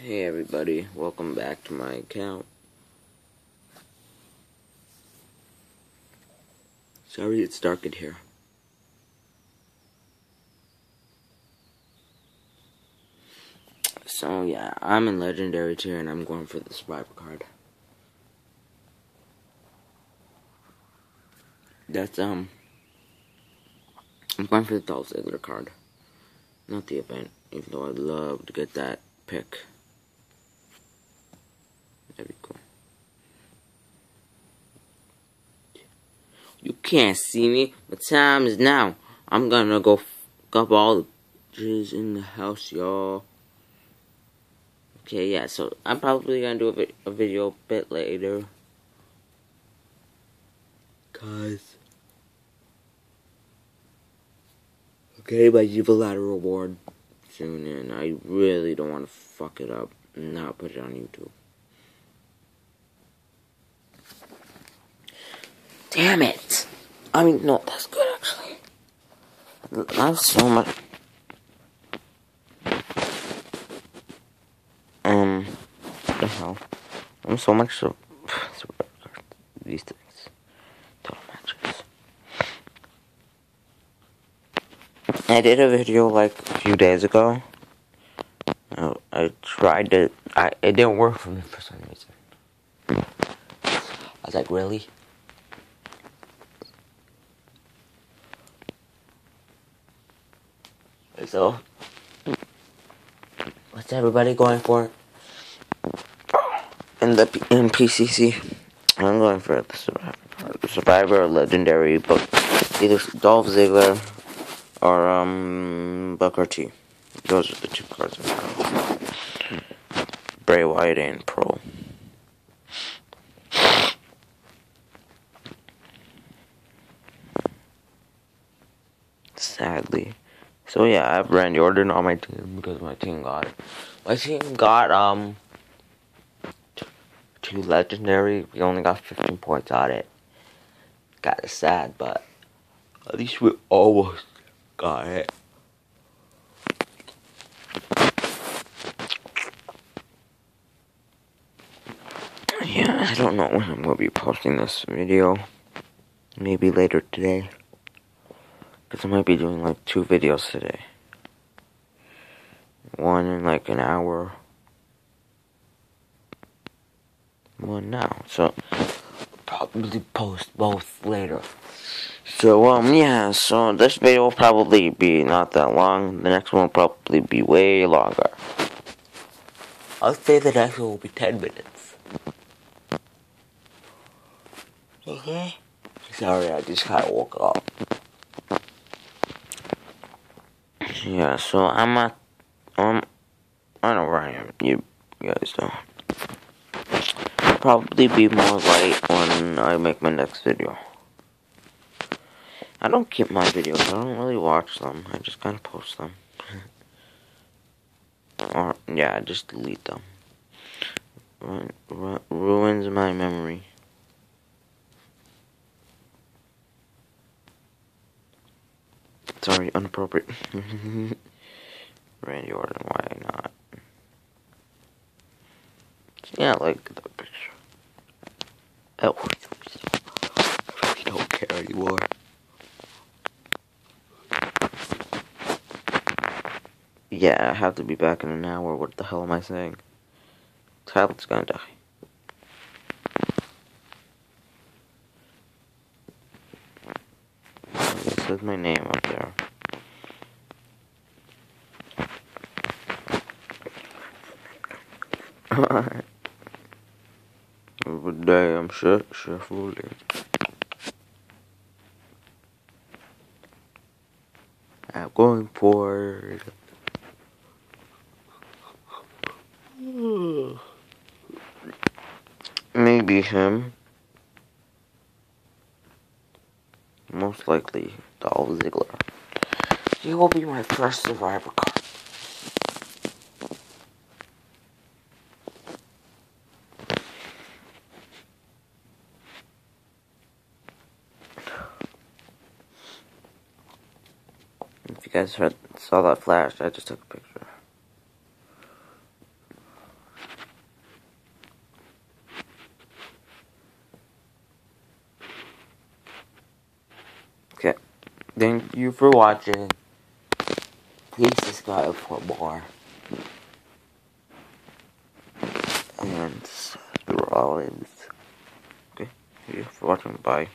Hey everybody, welcome back to my account. Sorry it's dark in here. So yeah, I'm in Legendary tier and I'm going for the Survivor card. That's um I'm going for the Dolph Ziggler card. Not the event, even though I'd love to get that pick. That'd be. You can't see me. The time is now. I'm gonna go fuck up all the jizz in the house, y'all. Okay, yeah, so I'm probably gonna do a, vi a video a bit later. Cause. Okay, but you have a lot of reward soon, and I really don't want to fuck it up and not put it on YouTube. Damn it! I mean, no, that's good actually. That's so much. Um, the hell? I'm so much so. These things. Total matches. I did a video like a few days ago. I, I tried to. I it didn't work for me for some reason. I was like, really? So, what's everybody going for? In the in PCC, I'm going for the Survivor, Legendary book, either Dolph Ziggler or um Booker T. Those are the two cards Bray Wyatt and Pro. Sadly. So yeah, I have Randy Orton on my team because my team got my team got um two legendary. We only got 15 points on it. Kind of sad, but at least we almost got it. Yeah, I don't know when I'm gonna be posting this video. Maybe later today. Because I might be doing like two videos today. One in like an hour. One now. So, probably post both later. So, um, yeah, so this video will probably be not that long. The next one will probably be way longer. I'll say the next one will be 10 minutes. Okay? Sorry, I just kind of woke up. Yeah, so I'm at, um, I don't know where I am. You, guys don't. Probably be more light when I make my next video. I don't keep my videos. I don't really watch them. I just kind of post them. or, yeah, I just delete them. Ru ruins my memory. Sorry, inappropriate. Randy Orton, why not? Yeah, I like the picture. Oh, I really don't care anymore. Yeah, I have to be back in an hour. What the hell am I saying? Tablet's gonna die. It my name up there. Every day I'm chef, chef. I'm going for maybe him. Likely Dolph Ziggler. He will be my first survivor card. If you guys heard, saw that flash, I just took a picture. Thank you for watching. Please subscribe for more. And Rollins. Okay, thank you for watching. Bye.